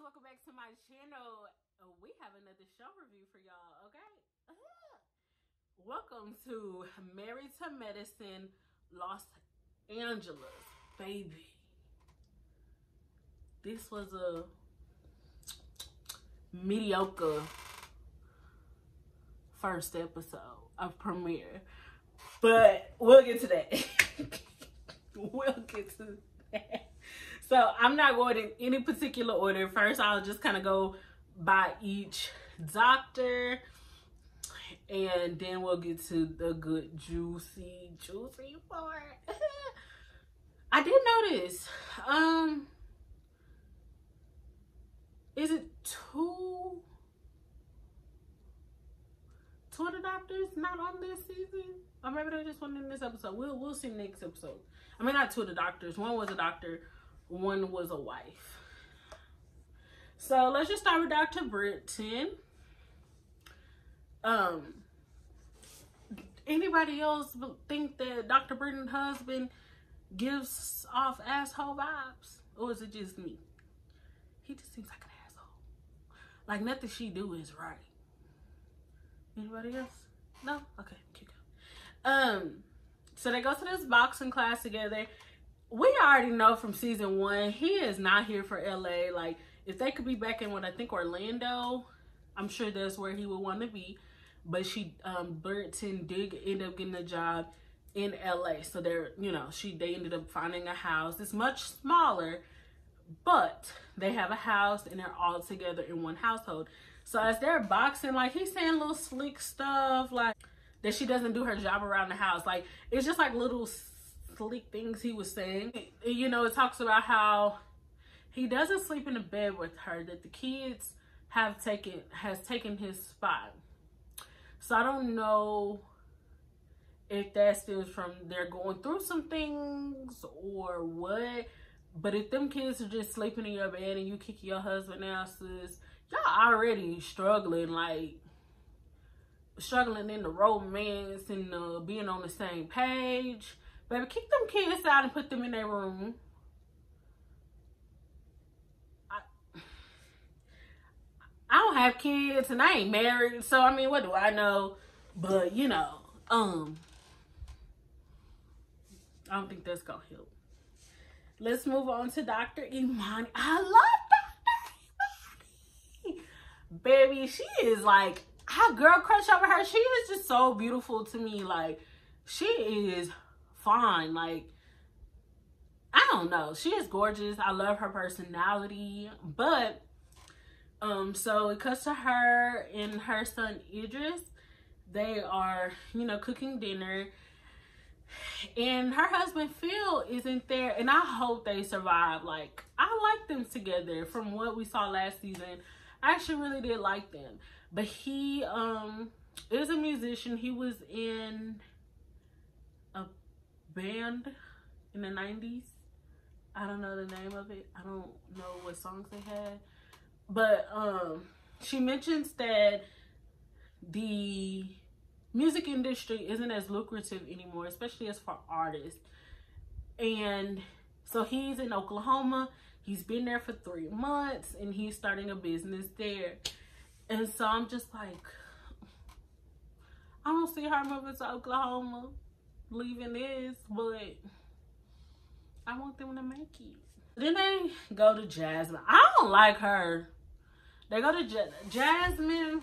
welcome back to my channel. Uh, we have another show review for y'all, okay? Uh-huh. Welcome to Married to Medicine, Los Angeles, baby. This was a mediocre first episode of premiere, but we'll get to that. we'll get to that. So I'm not going in any particular order. First, I'll just kind of go by each doctor. And then we'll get to the good, juicy, juicy part. I did notice. Um, is it two? Two of the doctors not on this season? Or maybe they just one in this episode. We'll we'll see next episode. I mean, not two of the doctors. One was a doctor one was a wife. So let's just start with Dr. Britten. Um, anybody else think that Dr. Britten's husband gives off asshole vibes? Or is it just me? He just seems like an asshole. Like nothing she do is right. Anybody else? No? Okay, keep going. Um, so they go to this boxing class together we already know from season one he is not here for LA. Like if they could be back in what I think Orlando, I'm sure that's where he would want to be. But she um Britten did end up getting a job in LA. So they're you know, she they ended up finding a house. It's much smaller, but they have a house and they're all together in one household. So as they're boxing, like he's saying little slick stuff like that she doesn't do her job around the house. Like it's just like little sleek things he was saying. You know, it talks about how he doesn't sleep in the bed with her, that the kids have taken has taken his spot. So I don't know if that stems from they're going through some things or what. But if them kids are just sleeping in your bed and you kick your husband out, sis, y'all already struggling, like struggling in the romance and uh, being on the same page. Baby, kick them kids out and put them in their room. I, I don't have kids and I ain't married, so I mean, what do I know? But you know, um, I don't think that's gonna help. Let's move on to Dr. Imani. I love Dr. Imani. Baby, she is like, I girl crush over her. She is just so beautiful to me. Like, she is fine. Like, I don't know. She is gorgeous. I love her personality. But, um, so it cuts to her and her son Idris. They are, you know, cooking dinner. And her husband Phil isn't there. And I hope they survive. Like, I like them together from what we saw last season. I actually really did like them. But he um is a musician. He was in band in the 90s. I don't know the name of it. I don't know what songs they had. But um, she mentions that the music industry isn't as lucrative anymore, especially as for artists. And so he's in Oklahoma. He's been there for three months and he's starting a business there. And so I'm just like, I don't see her moving to Oklahoma leaving this, but I want them to make it. Then they go to Jasmine. I don't like her. They go to J Jasmine.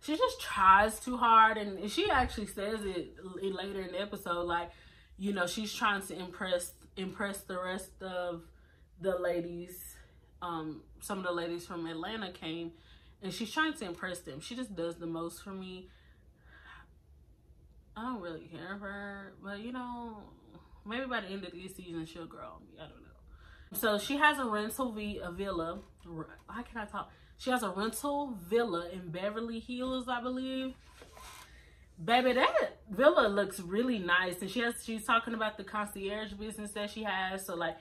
She just tries too hard, and she actually says it later in the episode. Like, you know, she's trying to impress impress the rest of the ladies. Um, some of the ladies from Atlanta came, and she's trying to impress them. She just does the most for me. I don't really care for her, but you know, maybe by the end of this season she'll grow on me. I don't know. So she has a rental v a villa. How can I talk? She has a rental villa in Beverly Hills, I believe. Baby, that villa looks really nice, and she has. She's talking about the concierge business that she has. So like,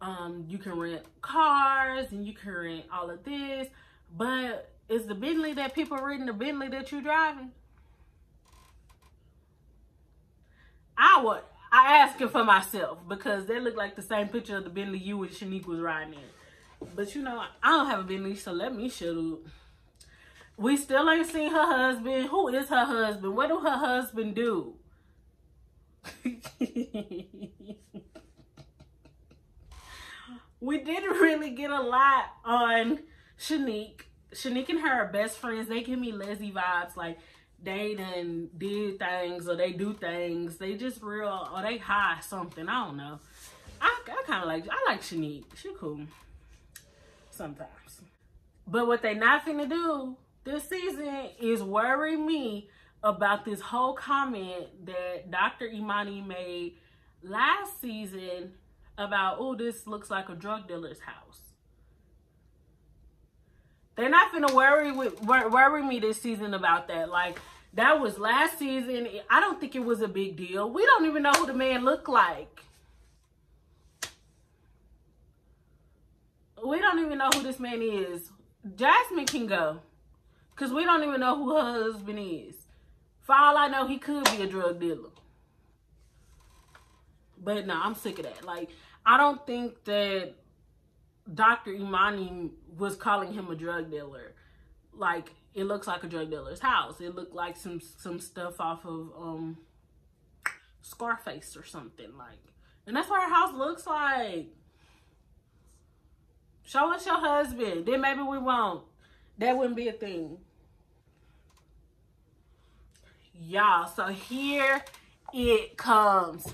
um, you can rent cars and you can rent all of this. But is the Bentley that people are renting the Bentley that you're driving? I would I ask asking for myself because they look like the same picture of the Bentley you and Shanique was riding in. But you know, I don't have a business, so let me shut up. We still ain't seen her husband. Who is her husband? What do her husband do? we didn't really get a lot on Shanique. Shanique and her are best friends. They give me Leslie vibes. Like they done did things or they do things. They just real or they high something. I don't know. I, I kind of like, I like Shanique. She cool. Sometimes. But what they not finna do this season is worry me about this whole comment that Dr. Imani made last season about, oh, this looks like a drug dealer's house. They're not gonna worry with worry me this season about that. Like that was last season. I don't think it was a big deal. We don't even know who the man looked like. We don't even know who this man is. Jasmine can go. Because we don't even know who her husband is. For all I know, he could be a drug dealer. But no, I'm sick of that. Like, I don't think that Dr. Imani was calling him a drug dealer. Like, it looks like a drug dealer's house. It looked like some some stuff off of um Scarface or something. Like, and that's what her house looks like. Show us your husband. Then maybe we won't. That wouldn't be a thing y'all. So here it comes.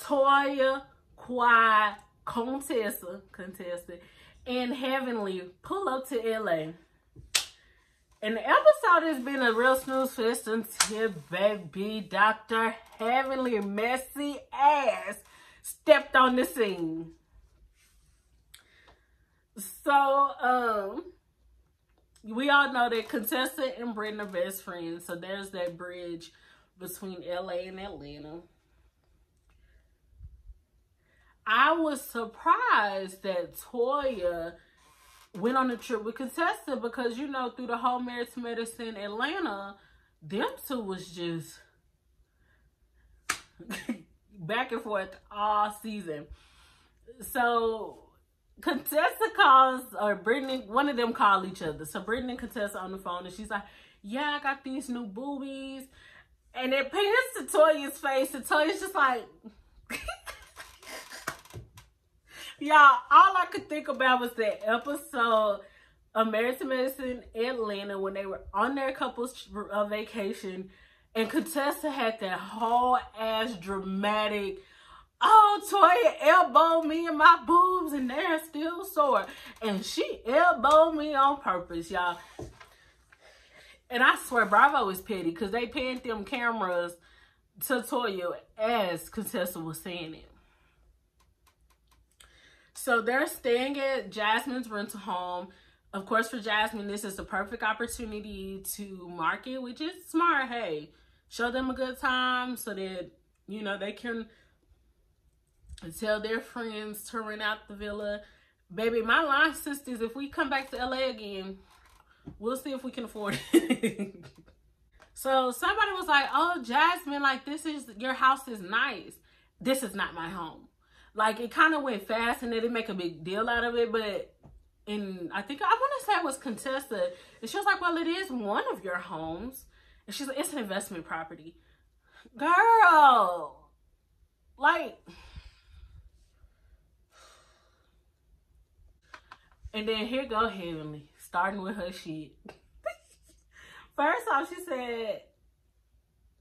Toya, Quad, Contessa, Contessa, and Heavenly pull up to LA. And the episode has been a real snooze fest until baby Dr. Heavenly messy ass stepped on the scene. So, um, we all know that Contessa and Britten are best friends. So there's that bridge between LA and Atlanta. I was surprised that Toya went on a trip with Contessa because, you know, through the whole to Medicine Atlanta, them two was just back and forth all season. So Contessa calls, or Brittany, one of them call each other. So Brittany and Contessa on the phone, and she's like, yeah, I got these new boobies. And it pans to Toya's face, and Toya's just like, y'all, all I could think about was that episode of Married to Medicine Atlanta when they were on their couples uh, vacation, and Contessa had that whole ass dramatic Oh, Toya elbowed me in my boobs and they're still sore. And she elbowed me on purpose, y'all. And I swear Bravo is petty because they panned them cameras to Toya as Contessa was saying it. So they're staying at Jasmine's rental home. Of course, for Jasmine, this is the perfect opportunity to market, which is smart. Hey, show them a good time so that, you know, they can tell their friends to rent out the villa. Baby, my line sisters, if we come back to LA again, we'll see if we can afford it. so somebody was like, oh, Jasmine, like this is, your house is nice. This is not my home. Like it kind of went fast and they didn't make a big deal out of it, but and I think I want to say it was Contessa, and she was like, "Well, it is one of your homes," and she's like, "It's an investment property." Girl, like And then here go Heavenly, starting with her shit. First off, she said,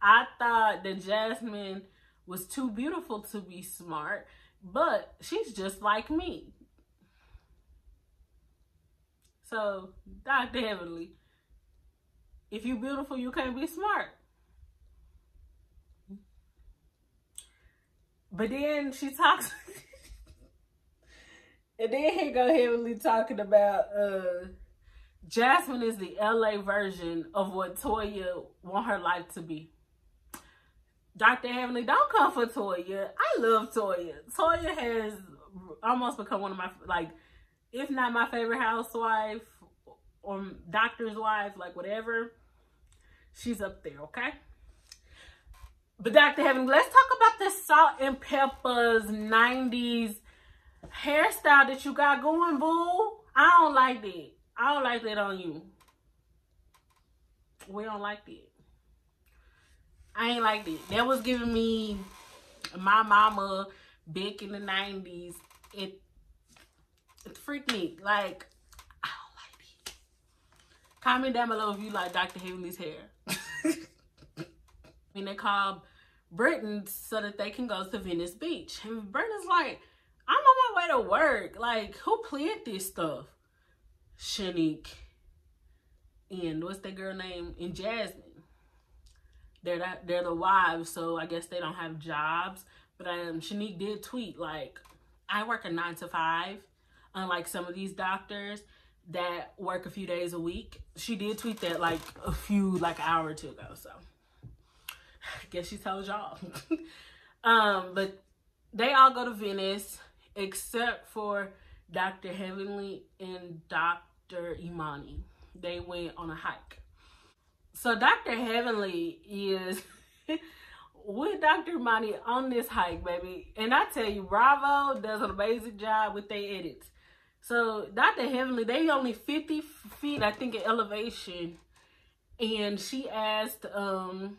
I thought that Jasmine was too beautiful to be smart, but she's just like me. So, Dr. Heavenly, if you're beautiful, you can't be smart. But then she talks And then he go Heavenly talking about uh Jasmine is the LA version of what Toya want her life to be. Dr. Heavenly, don't come for Toya. I love Toya. Toya has almost become one of my, like, if not my favorite housewife or doctor's wife, like whatever, she's up there, okay? But Dr. Heavenly, let's talk about the salt and peppers 90s hairstyle that you got going, boo. I don't like that. I don't like that on you. We don't like that. I ain't like that. That was giving me my mama back in the 90s. It, it freaked me. Like, I don't like it. Comment down below if you like Dr. Heavenly's hair. I mean, they call Britten so that they can go to Venice Beach. And Britten's like, I'm on my way to work. Like, who planned this stuff? Shanique and what's that girl name? And Jasmine. They're that they're the wives, so I guess they don't have jobs. But um, Shanique did tweet like, "I work a nine to five, unlike some of these doctors that work a few days a week." She did tweet that like a few like an hour or two ago. So I guess she told y'all. um, but they all go to Venice except for Dr. Heavenly and Dr. Imani. They went on a hike. So Dr. Heavenly is with Dr. Imani on this hike, baby. And I tell you, Bravo does an amazing job with their edits. So Dr. Heavenly, they only 50 feet, I think, in elevation. And she asked, um,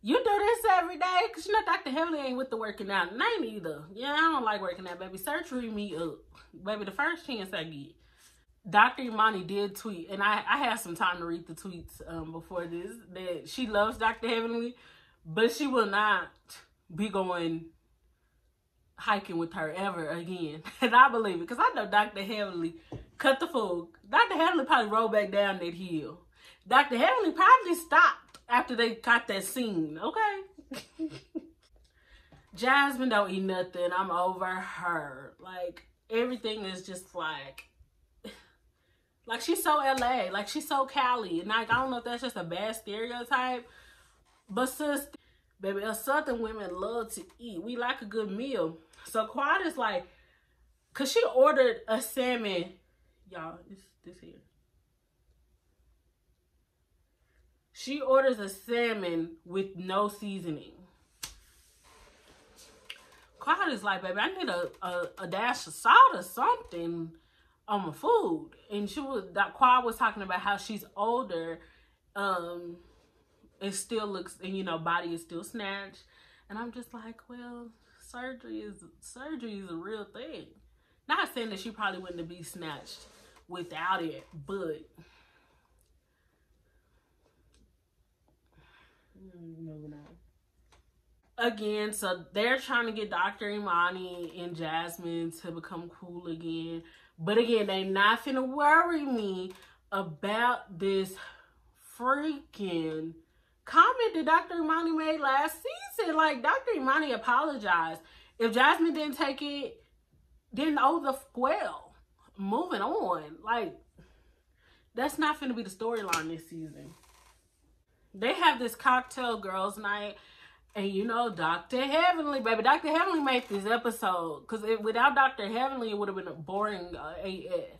you do this every day? Because you know Dr. Heavenly ain't with the working out. And I ain't either. Yeah, I don't like working out, baby. Surgery me up. Baby, the first chance I get. Dr. Imani did tweet, and I, I had some time to read the tweets um, before this, that she loves Dr. Heavenly, but she will not be going hiking with her ever again. And I believe it, because I know Dr. Heavenly cut the fool. Dr. Heavenly probably rolled back down that hill. Dr. Heavenly probably stopped after they caught that scene, okay? Jasmine don't eat nothing. I'm over her. Like, everything is just like like she's so LA, like she's so Cali, and like I don't know if that's just a bad stereotype, but sis, baby, us Southern women love to eat. We like a good meal. So Quad is like, cause she ordered a salmon, y'all. This this here. She orders a salmon with no seasoning. Quad is like, baby, I need a, a, a dash of salt or something on my food. And she was that Quad was talking about how she's older, um, it still looks and you know, body is still snatched. And I'm just like, well, surgery is surgery is a real thing. Not saying that she probably wouldn't be snatched without it, but moving on again, so they're trying to get Dr. Imani and Jasmine to become cool again. But again, they not finna worry me about this freaking comment that Dr. Imani made last season. Like, Dr. Imani apologized. If Jasmine didn't take it, then oh the well. Moving on. Like, that's not finna be the storyline this season. They have this cocktail girls night and you know, Dr. Heavenly, baby. Dr. Heavenly made this episode. Because without Dr. Heavenly, it would have been a boring uh, AF.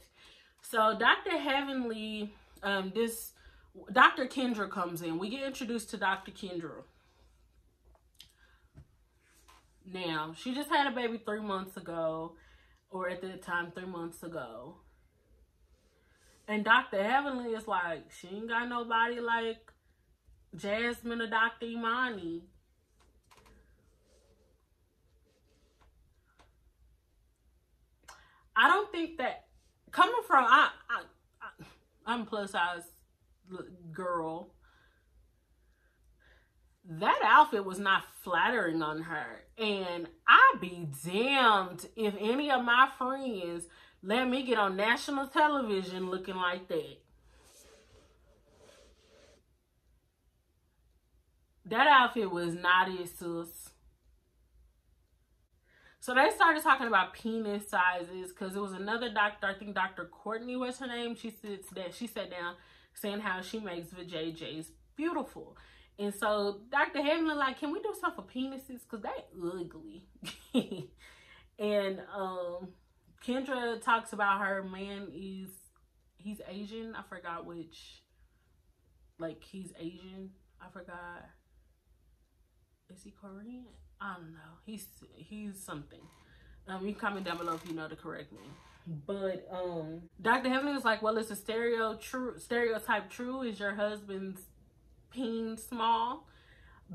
So, Dr. Heavenly, um, this, Dr. Kendra comes in. We get introduced to Dr. Kendra. Now, she just had a baby three months ago. Or at the time, three months ago. And Dr. Heavenly is like, she ain't got nobody like Jasmine or Dr. Imani. I don't think that coming from I, I, I am plus size girl. That outfit was not flattering on her, and I'd be damned if any of my friends let me get on national television looking like that. That outfit was not it, sis. So they started talking about penis sizes because it was another doctor, I think Dr. Courtney was her name. She sits that she sat down saying how she makes vajayjays beautiful. And so Dr. Heavenly like, can we do something for penises? Because they ugly. and um Kendra talks about her man is he's Asian. I forgot which like he's Asian. I forgot. Is he Korean? I don't know. He's he's something. Um, you comment down below if you know to correct me. But um, Dr. Heavenly was like, well, it's a stereo true stereotype true. Is your husband's peen small?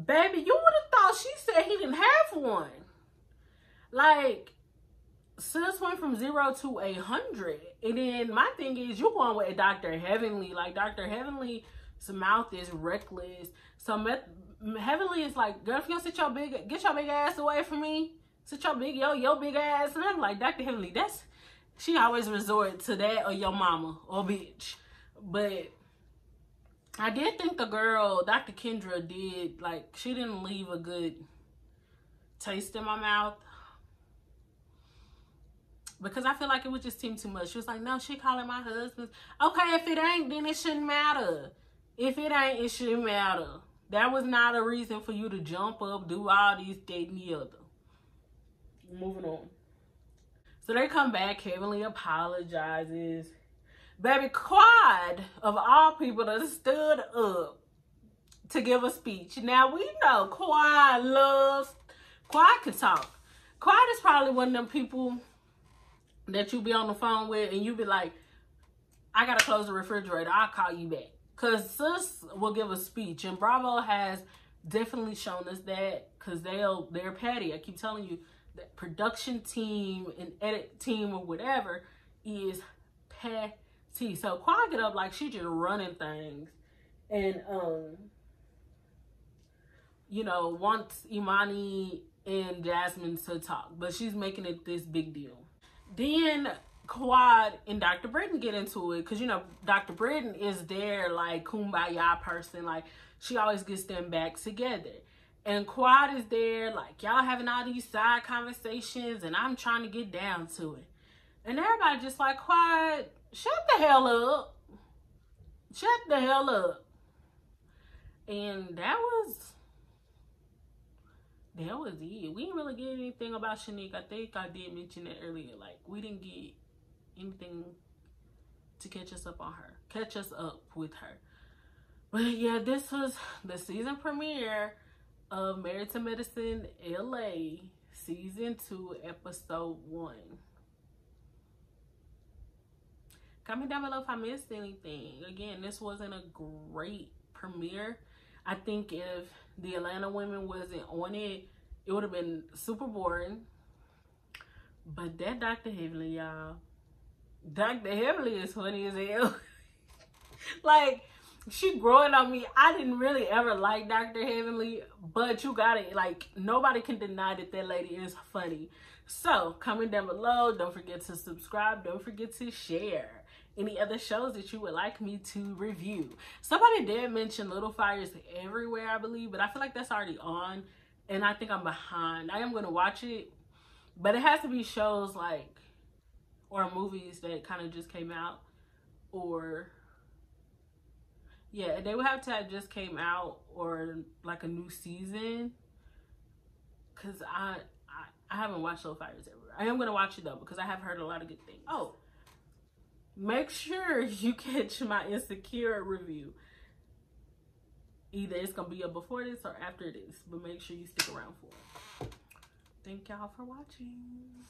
Baby, you would have thought she said he didn't have one. Like, sis went from zero to a hundred. And then my thing is, you going with Dr. Heavenly. Like, Dr. Heavenly's mouth is reckless. So, Heavenly is like, girl, if you sit your big, get your big ass away from me. Sit your big, yo, yo big ass. And I'm like, Dr. Heavenly, that's, she always resort to that or your mama or bitch. But I did think the girl, Dr. Kendra, did like she didn't leave a good taste in my mouth because I feel like it would just seem too much. She was like, "No, she calling my husband." Okay, if it ain't, then it shouldn't matter. If it ain't, it shouldn't matter. That was not a reason for you to jump up, do all these, that, and the other. Moving on. So they come back, Heavenly apologizes. Baby Quad, of all people, that stood up to give a speech. Now we know Quad loves, Quad can talk. Quad is probably one of them people that you be on the phone with and you be like, I gotta close the refrigerator. I'll call you back. Cause sis will give a speech and Bravo has definitely shown us that because they'll they're petty. I keep telling you that production team and edit team or whatever is petty So Quad get up like she just running things. And um you know, wants Imani and Jasmine to talk, but she's making it this big deal. Then Quad and Dr. Britten get into it because you know Dr. Britten is there like kumbaya person, like she always gets them back together. And Quad is there, like y'all having all these side conversations, and I'm trying to get down to it. And everybody just like, Quad, shut the hell up. Shut the hell up. And that was that was it. We didn't really get anything about Shanique. I think I did mention it earlier. Like we didn't get anything to catch us up on her. Catch us up with her. But yeah, this was the season premiere of Married to Medicine LA season 2 episode 1. Comment down below if I missed anything. Again, this wasn't a great premiere. I think if the Atlanta women wasn't on it, it would have been super boring. But that Dr. Heavenly, y'all. Dr. Heavenly is funny as hell. like, she growing on me. I didn't really ever like Dr. Heavenly, but you got it. Like, nobody can deny that that lady is funny. So, comment down below. Don't forget to subscribe. Don't forget to share any other shows that you would like me to review. Somebody did mention Little Fires Everywhere, I believe, but I feel like that's already on and I think I'm behind. I am going to watch it, but it has to be shows like or movies that kind of just came out or yeah, they would have to have just came out or like a new season. Cuz I, I I haven't watched Little Fires Everywhere. I am going to watch it though because I have heard a lot of good things. Oh, make sure you catch my insecure review. Either it's gonna be a before this or after this but make sure you stick around for it. Thank y'all for watching